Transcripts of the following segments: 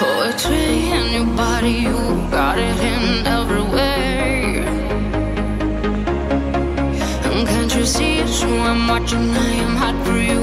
between your body, you got it in everywhere. And can't you see it's true? I'm watching, I am hot for you,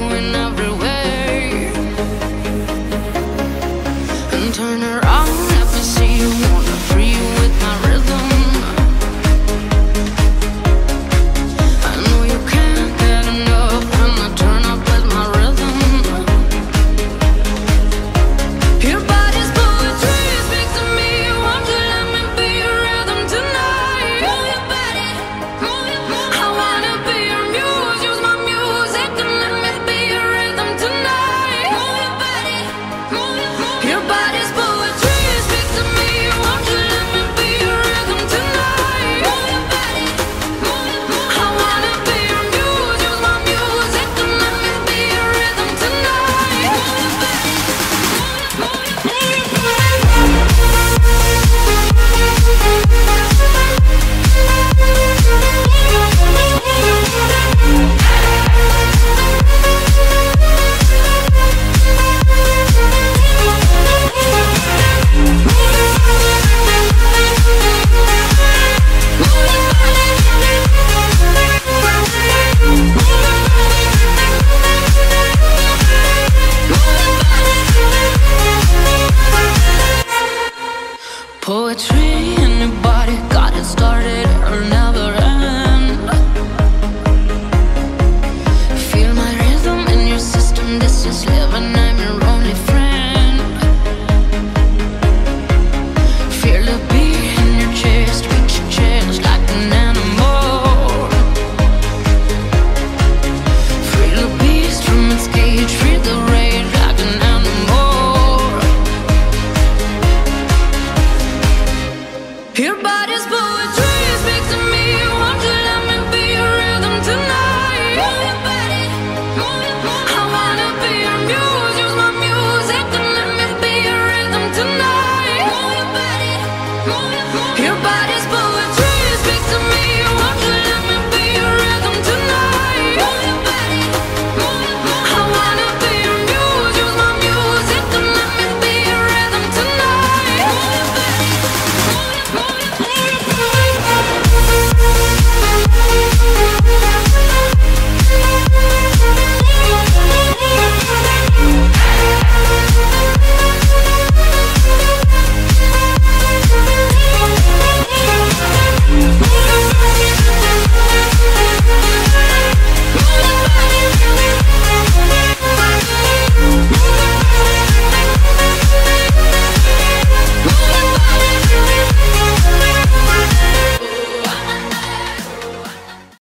Poetry Anybody got it started, or never end. Feel my rhythm in your system, this is living.